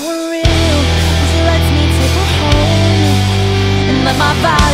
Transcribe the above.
real, which lets me take her home and let my body.